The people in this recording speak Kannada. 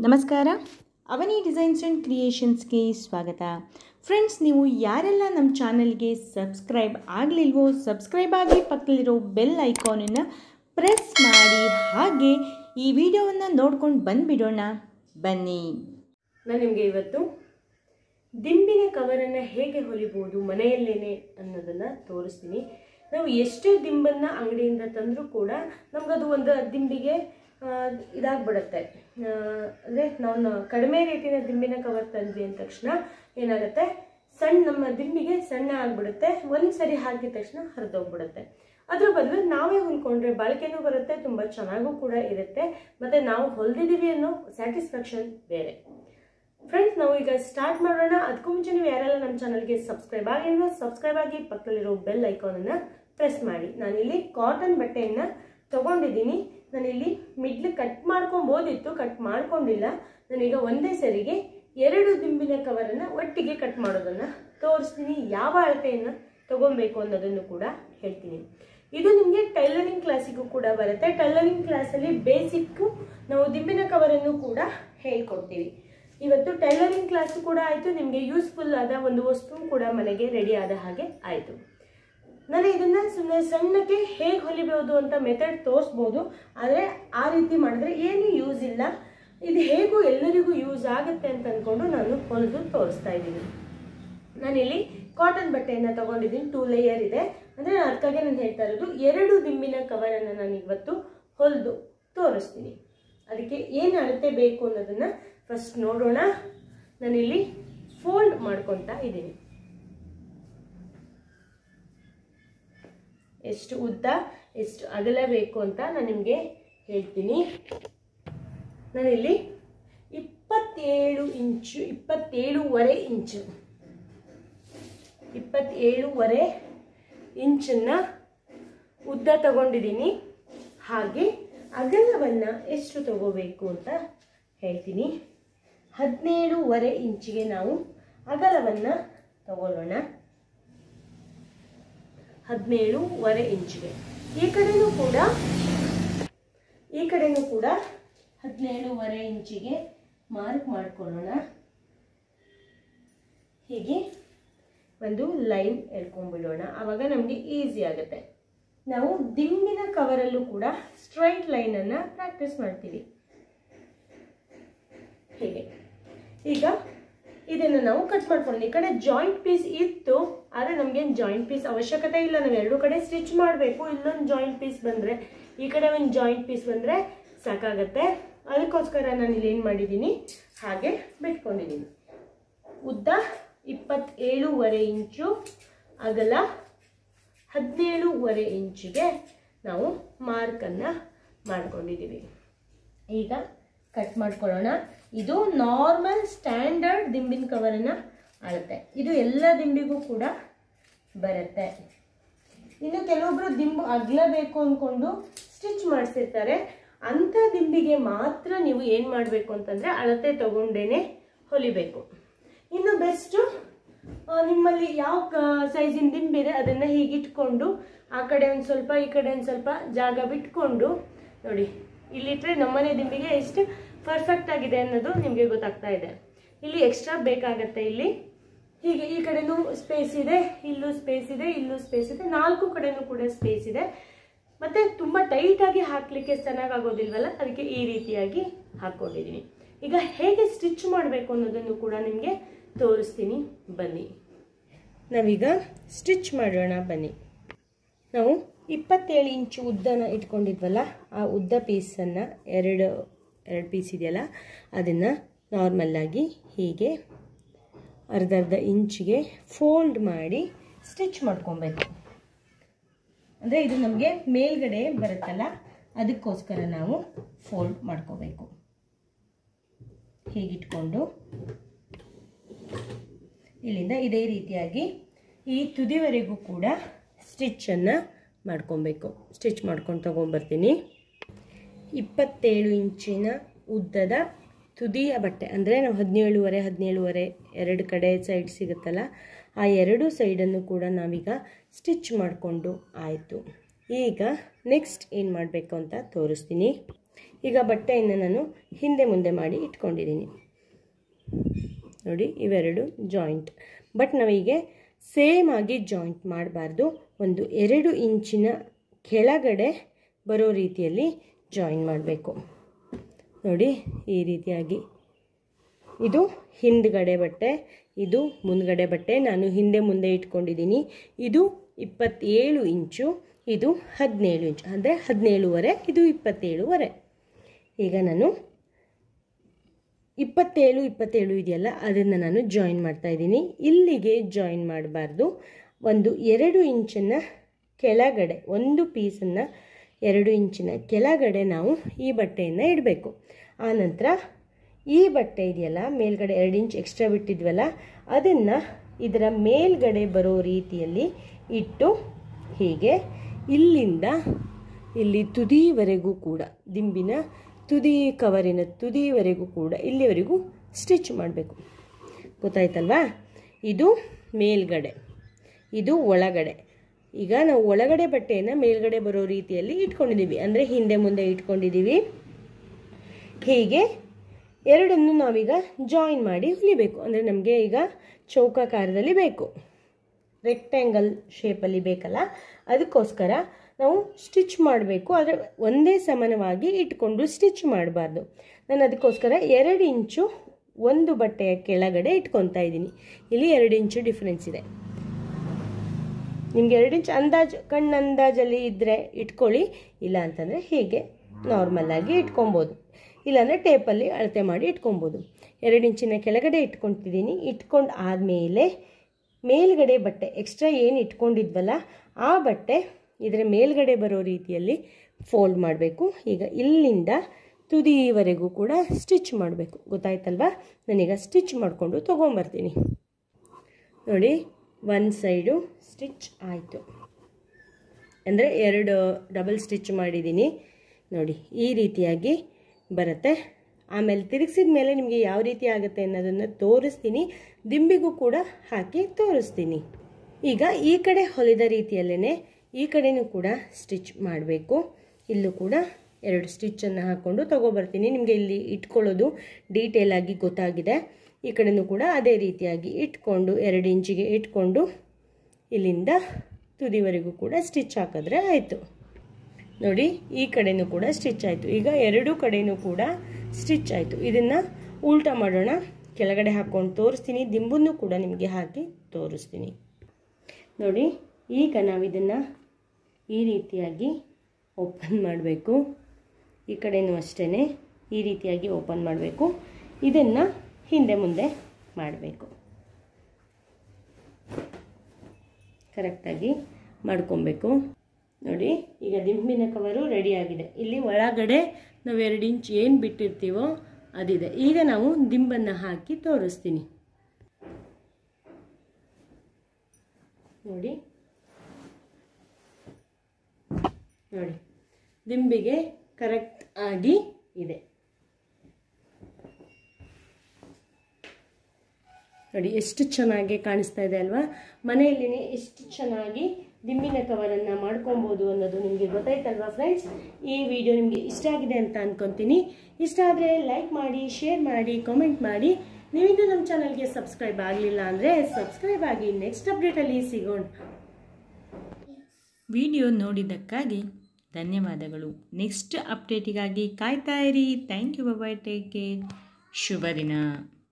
ನಮಸ್ಕಾರ. ಅವನಿ ಡಿಸೈನ್ಸ್ ಆ್ಯಂಡ್ ಕ್ರಿಯೇಷನ್ಸ್ಗೆ ಸ್ವಾಗತ. ಫ್ರೆಂಡ್ಸ್, ನೀವು ಯಾರೆಲ್ಲ ನಮ್ಮ ಚಾನಲ್ಗೆ ಸಬ್ಸ್ಕ್ರೈಬ್ ಆಗಲಿಲ್ವೋ, ಸಬ್ಸ್ಕ್ರೈಬ್ ಆಗಿ ಪಕ್ಕದಲ್ಲಿರೋ ಬೆಲ್ ಐಕಾನನ್ನು ಪ್ರೆಸ್ ಮಾಡಿ. ಹಾಗೆ ಈ ವಿಡಿಯೋವನ್ನು ನೋಡ್ಕೊಂಡು ಬಂದುಬಿಡೋಣ. ಬನ್ನಿ. ನಾನು ನಿಮಗೆ ಇವತ್ತು ದಿಂಬಿನ ಕವರನ್ನು ಹೇಗೆ ಹೊಲಿಬೋದು, ಮನೆಯಲ್ಲೇನೆ ಅನ್ನೋದನ್ನು ತೋರಿಸ್ತೀನಿ. ನಾವು ಎಷ್ಟೇ ದಿಂಬನ್ನು ಅಂಗಡಿಯಿಂದ ತಂದರೂ ಕೂಡ ನಮಗದು ಒಂದು ದಿಂಬಿಗೆ ಇದಾಗ್ಬಿಡುತ್ತೆ. ಅಂದರೆ ನಾವು ಕಡಿಮೆ ರೇಟಿನ ದಿಂಬಿನ ಕವರ್ ತಂದ್ವಿ ಅಂದ ತಕ್ಷಣ ಏನಾಗುತ್ತೆ? ಸಣ್ಣ ನಮ್ಮ ದಿಂಬಿಗೆ ಸಣ್ಣ ಆಗಿಬಿಡುತ್ತೆ. ಒಂದು ಸರಿ ಹಾಕಿದ ತಕ್ಷಣ ಹರಿದೋಗ್ಬಿಡುತ್ತೆ. ಅದ್ರ ಬದಲು ನಾವೇ ಹೊಲ್ಕೊಂಡ್ರೆ ಬಾಳಿಕೆನೂ ಬರುತ್ತೆ, ತುಂಬ ಚೆನ್ನಾಗೂ ಕೂಡ ಇರುತ್ತೆ. ಮತ್ತು ನಾವು ಹೊಲ್ದಿದ್ದೀವಿ ಅನ್ನೋ ಸ್ಯಾಟಿಸ್ಫ್ಯಾಕ್ಷನ್ ಬೇರೆ. ಫ್ರೆಂಡ್ಸ್, ನಾವು ಈಗ ಸ್ಟಾರ್ಟ್ ಮಾಡೋಣ. ಅದಕ್ಕೂ ಮುಂಚೆ ನೀವು ಯಾರೆಲ್ಲ ನಮ್ಮ ಚಾನಲ್ಗೆ ಸಬ್ಸ್ಕ್ರೈಬ್ ಆಗಿಲ್ವೋ, ಸಬ್ಸ್ಕ್ರೈಬ್ ಆಗಿ ಪಕ್ಕದಲ್ಲಿರೋ ಬೆಲ್ ಐಕಾನನ್ನು ಪ್ರೆಸ್ ಮಾಡಿ. ನಾನಿಲ್ಲಿ ಕಾಟನ್ ಬಟ್ಟೆಯನ್ನು ತಗೊಂಡಿದ್ದೀನಿ. ನಾನಿಲ್ಲಿ ಮಿಡ್ಲ್ ಕಟ್ ಮಾಡ್ಕೊಬೋದಿತ್ತು ಕಟ್ ಮಾಡ್ಕೊಂಡಿಲ್ಲ. ನಾನೀಗ ಒಂದೇ ಸರಿಗೆ ಎರಡು ದಿಂಬಿನ ಕವರನ್ನು ಒಟ್ಟಿಗೆ ಕಟ್ ಮಾಡೋದನ್ನು ತೋರಿಸ್ತೀನಿ. ಯಾವ ಅಳತೆಯನ್ನು ತೊಗೊಬೇಕು ಅನ್ನೋದನ್ನು ಕೂಡ ಹೇಳ್ತೀನಿ. ಇದು ನಿಮಗೆ ಟೈಲರಿಂಗ್ ಕ್ಲಾಸಿಗೂ ಕೂಡ ಬರುತ್ತೆ. ಟೈಲರಿಂಗ್ ಕ್ಲಾಸಲ್ಲಿ ಬೇಸಿಕ್ಕು ನಾವು ದಿಂಬಿನ ಕವರನ್ನು ಕೂಡ ಹೇಳ್ಕೊಡ್ತೀವಿ. ಇವತ್ತು ಟೈಲರಿಂಗ್ ಕ್ಲಾಸು ಕೂಡ ಆಯಿತು. ನಿಮಗೆ ಯೂಸ್ಫುಲ್ ಆದ ಒಂದು ವಸ್ತು ಕೂಡ ಮನೆಗೆ ರೆಡಿ ಆದ ಹಾಗೆ ಆಯಿತು. ನಾನು ಇದನ್ನ ಸುಮ್ಮನೆ ಸಣ್ಣಕ್ಕೆ ಹೇಗೆ ಹೊಲಿಬಹುದು ಅಂತ ಮೆಥಡ್ ತೋರಿಸ್ಬೋದು. ಆದರೆ ಆ ರೀತಿ ಮಾಡಿದ್ರೆ ಏನು ಯೂಸ್ ಇಲ್ಲ. ಇದು ಹೇಗೂ ಎಲ್ಲರಿಗೂ ಯೂಸ್ ಆಗುತ್ತೆ ಅಂತ ಅಂದ್ಕೊಂಡು ನಾನು ಹೊಲಿದು ತೋರಿಸ್ತಾ ಇದ್ದೀನಿ. ನಾನಿಲ್ಲಿ ಕಾಟನ್ ಬಟ್ಟೆಯನ್ನು ತಗೊಂಡಿದ್ದೀನಿ. ಟೂ ಲೇಯರ್ ಇದೆ. ಅಂದರೆ ಅದಕ್ಕಾಗಿ ನಾನು ಹೇಳ್ತಾ ಇರೋದು, ಎರಡು ದಿಂಬಿನ ಕವರನ್ನು ನಾನು ಇವತ್ತು ಹೊಲಿದು ತೋರಿಸ್ತೀನಿ. ಅದಕ್ಕೆ ಏನು ಅಳತೆ ಬೇಕು ಅನ್ನೋದನ್ನು ಫಸ್ಟ್ ನೋಡೋಣ. ನಾನಿಲ್ಲಿ ಫೋಲ್ಡ್ ಮಾಡ್ಕೊತಾ ಇದ್ದೀನಿ. ಎಷ್ಟು ಉದ್ದ, ಎಷ್ಟು ಅಗಲ ಬೇಕು ಅಂತ ನಾನು ನಿಮಗೆ ಹೇಳ್ತೀನಿ. ನಾನಿಲ್ಲಿ ಇಪ್ಪತ್ತೇಳು ಇಂಚು, ಇಪ್ಪತ್ತೇಳುವರೆ ಇಂಚು. ಇಪ್ಪತ್ತೇಳುವರೆ ಇಂಚನ್ನು ಉದ್ದ ತಗೊಂಡಿದ್ದೀನಿ. ಹಾಗೆ ಅಗಲವನ್ನು ಎಷ್ಟು ತಗೋಬೇಕು ಅಂತ ಹೇಳ್ತೀನಿ. ಹದಿನೇಳುವರೆ ಇಂಚಿಗೆ ನಾವು ಅಗಲವನ್ನು ತಗೊಳ್ಳೋಣ. ಹದಿನೇಳುವರೆ ಇಂಚಿಗೆ. ಈ ಕಡೆನೂ ಕೂಡ, ಈ ಕಡೆನೂ ಕೂಡ ಹದಿನೇಳುವರೆ ಇಂಚಿಗೆ ಮಾರ್ಕ್ ಮಾಡ್ಕೊಳ್ಳೋಣ. ಹೀಗೆ ಒಂದು ಲೈನ್ ಎಳ್ಕೊಂಡ್ಬಿಡೋಣ. ಆವಾಗ ನಮಗೆ ಈಸಿ ಆಗುತ್ತೆ. ನಾವು ದಿಂಬಿನ ಕವರಲ್ಲೂ ಕೂಡ ಸ್ಟ್ರೈಟ್ ಲೈನನ್ನು ಪ್ರಾಕ್ಟೀಸ್ ಮಾಡ್ತೀವಿ. ಹೀಗೆ. ಈಗ ಇದನ್ನು ನಾವು ಕಟ್ ಮಾಡ್ಕೊಂಡು ಈ ಕಡೆ ಜಾಯಿಂಟ್ ಪೀಸ್ ಇತ್ತು, ಆದರೆ ನಮಗೇನು ಜಾಯಿಂಟ್ ಪೀಸ್ ಅವಶ್ಯಕತೆ ಇಲ್ಲ. ನಾವು ಎರಡು ಕಡೆ ಸ್ಟಿಚ್ ಮಾಡಬೇಕು. ಇಲ್ಲೊಂದು ಜಾಯಿಂಟ್ ಪೀಸ್ ಬಂದರೆ, ಈ ಕಡೆ ಒಂದು ಜಾಯಿಂಟ್ ಪೀಸ್ ಬಂದರೆ ಸಾಕಾಗತ್ತೆ. ಅದಕ್ಕೋಸ್ಕರ ನಾನು ಇಲ್ಲಿ ಏನು ಮಾಡಿದ್ದೀನಿ ಹಾಗೆ ಬಿಟ್ಕೊಂಡಿದ್ದೀನಿ ಉದ್ದ ಇಪ್ಪತ್ತೇಳುವರೆ ಇಂಚು, ಅಗಲ ಹದಿನೇಳುವರೆ ಇಂಚಿಗೆ ನಾವು ಮಾರ್ಕನ್ನು ಮಾಡ್ಕೊಂಡಿದ್ದೀವಿ ಈಗ ಕಟ್ ಮಾಡ್ಕೊಳ್ಳೋಣ. ಇದು ನಾರ್ಮಲ್ ಸ್ಟ್ಯಾಂಡರ್ಡ್ ದಿಂಬಿನ ಕವರನ್ನು ಅಳತೆ ಇದು ಎಲ್ಲ ದಿಂಬಿಗೂ ಕೂಡ ಬರುತ್ತೆ. ಇನ್ನು ಕೆಲವೊಬ್ಬರು ದಿಂಬು ಅಗ್ಲ ಬೇಕು ಅಂದ್ಕೊಂಡು ಸ್ಟಿಚ್ ಮಾಡಿಸಿರ್ತಾರೆ. ಅಂಥ ದಿಂಬಿಗೆ ಮಾತ್ರ ನೀವು ಏನು ಮಾಡಬೇಕು ಅಂತಂದರೆ ಅಳತೆ ತಗೊಂಡೇನೆ ಹೊಲಿಬೇಕು. ಇನ್ನು ಬೆಸ್ಟು ನಿಮ್ಮಲ್ಲಿ ಯಾವ ಸೈಜಿನ ದಿಂಬಿದೆ ಅದನ್ನು ಹೀಗಿಟ್ಕೊಂಡು ಆ ಕಡೆ ಒಂದು ಸ್ವಲ್ಪ, ಈ ಕಡೆ ಒಂದು ಸ್ವಲ್ಪ ಜಾಗ ಬಿಟ್ಕೊಂಡು ನೋಡಿ. ಇಲ್ಲಿಟ್ರೆ ನಮ್ಮನೆ ದಿಂಬಿಗೆ ಎಷ್ಟು ಪರ್ಫೆಕ್ಟ್ ಆಗಿದೆ ಅನ್ನೋದು ನಿಮಗೆ ಗೊತ್ತಾಗ್ತಾ ಇದೆ. ಇಲ್ಲಿ ಎಕ್ಸ್ಟ್ರಾ ಬೇಕಾಗತ್ತೆ ಇಲ್ಲಿ. ಹೀಗೆ ಈ ಕಡೆನೂ ಸ್ಪೇಸ್ ಇದೆ, ಇಲ್ಲೂ ಸ್ಪೇಸ್ ಇದೆ, ಇಲ್ಲೂ ಸ್ಪೇಸ್ ಇದೆ, ನಾಲ್ಕು ಕಡೆನೂ ಕೂಡ ಸ್ಪೇಸ್ ಇದೆ. ಮತ್ತು ತುಂಬ ಟೈಟಾಗಿ ಹಾಕಲಿಕ್ಕೆ ಚೆನ್ನಾಗಿ ಆಗೋದಿಲ್ವಲ್ಲ ಅದಕ್ಕೆ ಈ ರೀತಿಯಾಗಿ ಹಾಕ್ಕೊಂಡಿದ್ದೀನಿ ಈಗ ಹೇಗೆ ಸ್ಟಿಚ್ ಮಾಡಬೇಕು ಅನ್ನೋದನ್ನು ಕೂಡ ನಿಮಗೆ ತೋರಿಸ್ತೀನಿ. ಬನ್ನಿ. ನಾವೀಗ ಸ್ಟಿಚ್ ಮಾಡೋಣ, ಬನ್ನಿ. ನಾವು ಇಪ್ಪತ್ತೇಳು ಇಂಚು ಉದ್ದನ ಇಟ್ಕೊಂಡಿದ್ವಲ್ಲ, ಆ ಉದ್ದ ಪೀಸನ್ನು ಎರಡು ಎರಡು ಪೀಸ್ ಇದೆಯಲ್ಲ, ಅದನ್ನು ನಾರ್ಮಲ್ಲಾಗಿ ಹೀಗೆ ಅರ್ಧ ಅರ್ಧ ಇಂಚಿಗೆ ಫೋಲ್ಡ್ ಮಾಡಿ ಸ್ಟಿಚ್ ಮಾಡ್ಕೊಬೇಕು. ಅಂದರೆ ಇದು ನಮಗೆ ಮೇಲ್ಗಡೆ ಬರುತ್ತಲ್ಲ, ಅದಕ್ಕೋಸ್ಕರ ನಾವು ಫೋಲ್ಡ್ ಮಾಡ್ಕೋಬೇಕು. ಹೀಗಿಟ್ಕೊಂಡು ಇಲ್ಲಿಂದ ಇದೇ ರೀತಿಯಾಗಿ ಈ ತುದಿವರೆಗೂ ಕೂಡ ಸ್ಟಿಚ್ಚನ್ನು ಮಾಡ್ಕೊಬೇಕು. ಸ್ಟಿಚ್ ಮಾಡ್ಕೊಂಡು ತೊಗೊಂಬರ್ತೀನಿ. ಇಪ್ಪತ್ತೇಳು ಇಂಚಿನ ಉದ್ದದ ತುದಿಯ ಬಟ್ಟೆ, ಅಂದರೆ ನಾವು ಹದಿನೇಳುವರೆ ಹದಿನೇಳುವರೆ ಎರಡು ಕಡೆ ಸೈಡ್ ಸಿಗುತ್ತಲ್ಲ, ಆ ಎರಡು ಸೈಡನ್ನು ಕೂಡ ನಾವೀಗ ಸ್ಟಿಚ್ ಮಾಡಿಕೊಂಡು ಆಯಿತು. ಈಗ ನೆಕ್ಸ್ಟ್ ಏನು ಮಾಡಬೇಕು ಅಂತ ತೋರಿಸ್ತೀನಿ. ಈಗ ಬಟ್ಟೆಯನ್ನು ನಾನು ಹಿಂದೆ ಮುಂದೆ ಮಾಡಿ ಇಟ್ಕೊಂಡಿದ್ದೀನಿ. ನೋಡಿ, ಇವೆರಡು ಜಾಯಿಂಟ್ ಬಟ್ ನಾವೀಗೆ ಸೇಮ್ ಆಗಿ ಜಾಯಿಂಟ್ ಮಾಡಬಾರ್ದು. ಒಂದು ಎರಡು ಇಂಚಿನ ಕೆಳಗಡೆ ಬರೋ ರೀತಿಯಲ್ಲಿ ಜಾಯಿನ್ ಮಾಡಬೇಕು. ನೋಡಿ, ಈ ರೀತಿಯಾಗಿ. ಇದು ಹಿಂದ್ಗಡೆ ಬಟ್ಟೆ, ಇದು ಮುಂದ್ಗಡೆ ಬಟ್ಟೆ. ನಾನು ಹಿಂದೆ ಮುಂದೆ ಇಟ್ಕೊಂಡಿದ್ದೀನಿ. ಇದು ಇಪ್ಪತ್ತೇಳು ಇಂಚು, ಇದು ಹದಿನೇಳು ಇಂಚು. ಅಂದರೆ ಹದಿನೇಳುವರೆ, ಇದು ಇಪ್ಪತ್ತೇಳುವರೆ. ಈಗ ನಾನು ಇಪ್ಪತ್ತೇಳು ಇಪ್ಪತ್ತೇಳು ಇದೆಯಲ್ಲ, ಅದನ್ನು ನಾನು ಜಾಯಿನ್ ಮಾಡ್ತಾ ಇದ್ದೀನಿ. ಇಲ್ಲಿಗೆ ಜಾಯಿನ್ ಮಾಡಬಾರ್ದು. ಒಂದು ಎರಡು ಇಂಚನ್ನು ಕೆಳಗಡೆ, ಒಂದು ಪೀಸನ್ನು ಎರಡು ಇಂಚಿನ ಕೆಳಗಡೆ ನಾವು ಈ ಬಟ್ಟೆಯನ್ನು ಇಡಬೇಕು. ಆನಂತರ ಈ ಬಟ್ಟೆ ಇದೆಯಲ್ಲ, ಮೇಲ್ಗಡೆ ಎರಡು ಇಂಚ್ ಎಕ್ಸ್ಟ್ರಾ ಬಿಟ್ಟಿದ್ವಲ್ಲ, ಅದನ್ನು ಇದರ ಮೇಲ್ಗಡೆ ಬರೋ ರೀತಿಯಲ್ಲಿ ಇಟ್ಟು ಹೀಗೆ ಇಲ್ಲಿಂದ ಇಲ್ಲಿ ತುದಿವರೆಗೂ ಕೂಡ, ದಿಂಬಿನ ತುದಿ ಕವರಿನ ತುದಿವರೆಗೂ ಕೂಡ ಇಲ್ಲಿವರೆಗೂ ಸ್ಟಿಚ್ ಮಾಡಬೇಕು. ಗೊತ್ತಾಯ್ತಲ್ವಾ? ಇದು ಮೇಲ್ಗಡೆ, ಇದು ಒಳಗಡೆ. ಈಗ ನಾವು ಒಳಗಡೆ ಬಟ್ಟೆಯನ್ನು ಮೇಲ್ಗಡೆ ಬರೋ ರೀತಿಯಲ್ಲಿ ಇಟ್ಕೊಂಡಿದ್ದೀವಿ. ಅಂದರೆ ಹಿಂದೆ ಮುಂದೆ ಇಟ್ಕೊಂಡಿದ್ದೀವಿ. ಹೀಗೆ ಎರಡನ್ನು ನಾವೀಗ ಜಾಯಿನ್ ಮಾಡಿ ಹೊಲಿಬೇಕು. ಅಂದರೆ ನಮಗೆ ಈಗ ಚೌಕಾಕಾರದಲ್ಲಿ ಬೇಕು. ರೆಕ್ಟ್ಯಾಂಗಲ್ ಶೇಪಲ್ಲಿ ಬೇಕಲ್ಲ? ಅದಕ್ಕೋಸ್ಕರ ನಾವು ಸ್ಟಿಚ್ ಮಾಡಬೇಕು. ಆದರೆ ಒಂದೇ ಸಮಾನವಾಗಿ ಇಟ್ಕೊಂಡು ಸ್ಟಿಚ್ ಮಾಡಬಾರ್ದು. ನಾನು ಅದಕ್ಕೋಸ್ಕರ ಎರಡು ಇಂಚು ಒಂದು ಬಟ್ಟೆಯ ಕೆಳಗಡೆ ಇಟ್ಕೊತಾ ಇದ್ದೀನಿ. ಇಲ್ಲಿ ಎರಡು ಇಂಚು ಡಿಫ್ರೆನ್ಸ್ ಇದೆ. ನಿಮಗೆ ಎರಡು ಇಂಚು ಅಂದಾಜು ಕಣ್ಣು ಅಂದಾಜಲ್ಲಿ ಇದ್ದರೆ ಇಟ್ಕೊಳ್ಳಿ. ಇಲ್ಲ ಅಂತಂದರೆ ಹೀಗೆ ನಾರ್ಮಲ್ಲಾಗಿ ಇಟ್ಕೊಬೋದು. ಇಲ್ಲಾಂದರೆ ಟೇಪಲ್ಲಿ ಅಳತೆ ಮಾಡಿ ಇಟ್ಕೊಬೋದು. ಎರಡು ಇಂಚಿನ ಕೆಳಗಡೆ ಇಟ್ಕೊತಿದ್ದೀನಿ. ಇಟ್ಕೊಂಡು ಆದಮೇಲೆ ಮೇಲ್ಗಡೆ ಬಟ್ಟೆ ಎಕ್ಸ್ಟ್ರಾ ಏನು ಇಟ್ಕೊಂಡಿದ್ವಲ್ಲ, ಆ ಬಟ್ಟೆ ಇದರ ಮೇಲ್ಗಡೆ ಬರೋ ರೀತಿಯಲ್ಲಿ ಫೋಲ್ಡ್ ಮಾಡಬೇಕು. ಈಗ ಇಲ್ಲಿಂದ ತುದಿವರೆಗೂ ಕೂಡ ಸ್ಟಿಚ್ ಮಾಡಬೇಕು. ಗೊತ್ತಾಯ್ತಲ್ವಾ? ನಾನೀಗ ಸ್ಟಿಚ್ ಮಾಡಿಕೊಂಡು ತೊಗೊಂಬರ್ತೀನಿ. ನೋಡಿ ಒಂದು ಸೈಡು ಸ್ಟಿಚ್ ಆಯಿತು. ಅಂದರೆ ಎರಡು ಡಬಲ್ ಸ್ಟಿಚ್ ಮಾಡಿದ್ದೀನಿ. ನೋಡಿ, ಈ ರೀತಿಯಾಗಿ ಬರುತ್ತೆ. ಆಮೇಲೆ ತಿರುಗಿಸಿದ ಮೇಲೆ ನಿಮಗೆ ಯಾವ ರೀತಿ ಆಗುತ್ತೆ ಅನ್ನೋದನ್ನು ತೋರಿಸ್ತೀನಿ. ದಿಂಬಿಗೂ ಕೂಡ ಹಾಕಿ ತೋರಿಸ್ತೀನಿ. ಈಗ ಈ ಕಡೆ ಹೊಲಿದ ರೀತಿಯಲ್ಲೇ ಈ ಕಡೆಯೂ ಕೂಡ ಸ್ಟಿಚ್ ಮಾಡಬೇಕು. ಇಲ್ಲೂ ಕೂಡ ಎರಡು ಸ್ಟಿಚ್ಚನ್ನು ಹಾಕ್ಕೊಂಡು ತೊಗೊಬರ್ತೀನಿ. ನಿಮಗೆ ಇಲ್ಲಿ ಇಟ್ಕೊಳ್ಳೋದು ಡೀಟೇಲ್ ಆಗಿ ಗೊತ್ತಾಗಿದೆ. ಈ ಕಡೆಯೂ ಕೂಡ ಅದೇ ರೀತಿಯಾಗಿ ಇಟ್ಕೊಂಡು, ಎರಡು ಇಂಚಿಗೆ ಇಟ್ಕೊಂಡು ಇಲ್ಲಿಂದ ತುದಿವರೆಗೂ ಕೂಡ ಸ್ಟಿಚ್ ಹಾಕಿದ್ರೆ ಆಯಿತು. ನೋಡಿ, ಈ ಕಡೆಯೂ ಕೂಡ ಸ್ಟಿಚ್ ಆಯಿತು. ಈಗ ಎರಡೂ ಕಡೆಯೂ ಕೂಡ ಸ್ಟಿಚ್ ಆಯಿತು. ಇದನ್ನು ಉಲ್ಟಾ ಮಾಡೋಣ. ಕೆಳಗಡೆ ಹಾಕ್ಕೊಂಡು ತೋರಿಸ್ತೀನಿ. ದಿಂಬನ್ನು ಕೂಡ ನಿಮಗೆ ಹಾಕಿ ತೋರಿಸ್ತೀನಿ. ನೋಡಿ, ಈಗ ನಾವು ಇದನ್ನು ಈ ರೀತಿಯಾಗಿ ಓಪನ್ ಮಾಡಬೇಕು. ಈ ಕಡೆಯೂ ಅಷ್ಟೇ ಈ ರೀತಿಯಾಗಿ ಓಪನ್ ಮಾಡಬೇಕು. ಇದನ್ನು ಹಿಂದೆ ಮುಂದೆ ಮಾಡಬೇಕು. ಕರೆಕ್ಟಾಗಿ ಮಾಡ್ಕೊಬೇಕು. ನೋಡಿ, ಈಗ ದಿಂಬಿನ ಕವರು ರೆಡಿಯಾಗಿದೆ ಇಲ್ಲಿ ಒಳಗಡೆ ನಾವು ಎರಡು ಇಂಚ್ ಏನು ಬಿಟ್ಟಿರ್ತೀವೋ ಅದಿದೆ. ಈಗ ನಾವು ದಿಂಬನ್ನು ಹಾಕಿ ತೋರಿಸ್ತೀನಿ. ನೋಡಿ ನೋಡಿ ದಿಂಬಿಗೆ ಕರೆಕ್ಟ್ ಆಗಿ ಇದೆ. ನೋಡಿ, ಎಷ್ಟು ಚೆನ್ನಾಗಿ ಕಾಣಿಸ್ತಾ ಇದೆ ಅಲ್ವಾ? ಮನೆಯಲ್ಲಿನೇ ಎಷ್ಟು ಚೆನ್ನಾಗಿ ದಿಂಬಿನ ಕವರನ್ನು ಮಾಡ್ಕೊಬೋದು ಅನ್ನೋದು ನಿಮಗೆ ಗೊತ್ತಾಯ್ತಲ್ವಾ ಫ್ರೆಂಡ್ಸ್ ಈ ವಿಡಿಯೋ ನಿಮಗೆ ಇಷ್ಟ ಆಗಿದೆ ಅಂತ ಅಂದ್ಕೊತೀನಿ ಇಷ್ಟ ಆದರೆ ಲೈಕ್ ಮಾಡಿ ಶೇರ್ ಮಾಡಿ ಕಾಮೆಂಟ್ ಮಾಡಿ. ನೀವಿನ್ನೂ ನಮ್ಮ ಚಾನಲ್ಗೆ ಸಬ್ಸ್ಕ್ರೈಬ್ ಆಗಲಿಲ್ಲ ಅಂದರೆ ಸಬ್ಸ್ಕ್ರೈಬ್ ಆಗಿ ನೆಕ್ಸ್ಟ್ ಅಪ್ಡೇಟಲ್ಲಿ ಸಿಗೋಣ. ವಿಡಿಯೋ ನೋಡಿದ್ದಕ್ಕಾಗಿ ಧನ್ಯವಾದಗಳು. ನೆಕ್ಸ್ಟ್ ಅಪ್ಡೇಟಿಗಾಗಿ ಕಾಯ್ತಾ ಇರಿ. Thank you bye take care ಶುಭ ದಿನ